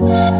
Bye.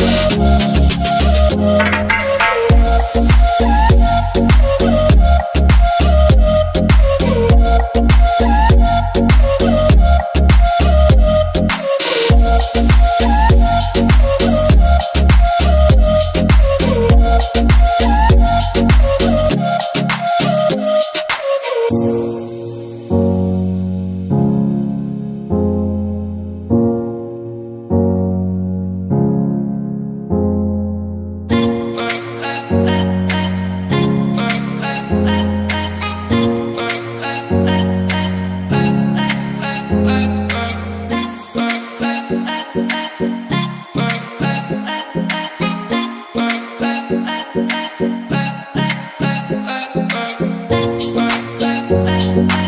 Oh, oh, oh. Música